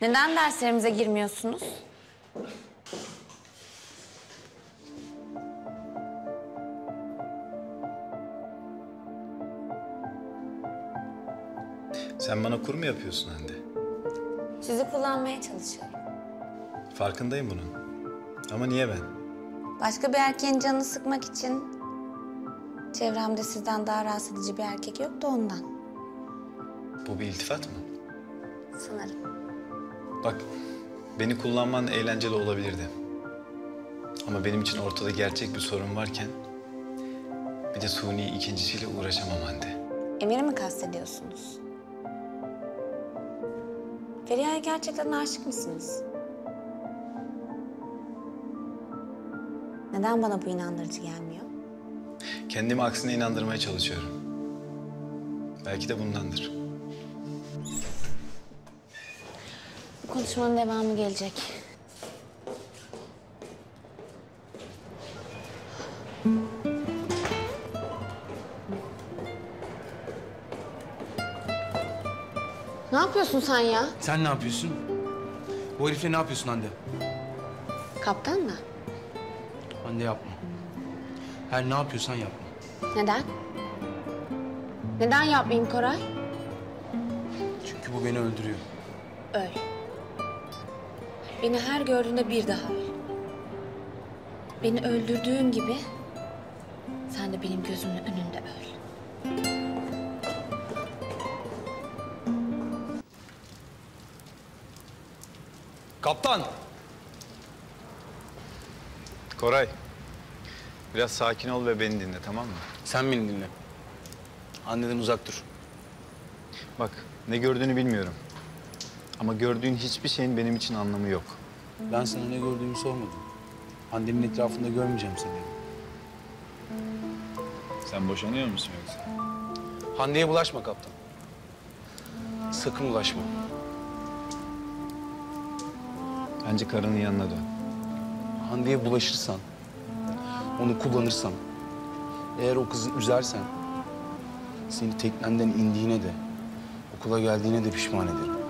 Neden derslerimize girmiyorsunuz? Sen bana kur mu yapıyorsun Hande? Sizi kullanmaya çalışıyorum. Farkındayım bunun. Ama niye ben? Başka bir erkeğin canını sıkmak için çevremde sizden daha rahatsız edici bir erkek yok da ondan. Bu bir iltifat mı? Sanırım. Bak, beni kullanman eğlenceli olabilirdi. Ama benim için ortada gerçek bir sorun varken... ...bir de suni ikincisiyle uğraşamam Hande. Emir'i mi kastediyorsunuz? Feriha'ya gerçekten aşık mısınız? Neden bana bu inandırıcı gelmiyor? Kendimi aksine inandırmaya çalışıyorum. Belki de bundandır. Bu konuşmanın devamı gelecek. Ne yapıyorsun sen ya? Sen ne yapıyorsun? Bu herifle ne yapıyorsun Hande? Kaptan mı? Hande yapma. Her ne yapıyorsan yapma. Neden? Neden yapmayayım Koray? Çünkü bu beni öldürüyor. Öl. Beni her gördüğünde bir daha öl. Beni öldürdüğün gibi sen de benim gözümün önünde öl. Kaptan! Koray, biraz sakin ol ve beni dinle tamam mı? Sen beni dinle. Hande'den uzak dur. Bak, ne gördüğünü bilmiyorum. Ama gördüğün hiçbir şeyin benim için anlamı yok. Ben sana ne gördüğümü sormadım. Hande'nin etrafında görmeyeceğim seni. Sen boşanıyor musun yoksa? Hande'ye bulaşma kaptan. Sakın ulaşma. Bence karının yanına dön. Hande'ye bulaşırsan, onu kullanırsan, eğer o kızı üzersen, seni teknenden indiğine de, okula geldiğine de pişman ederim.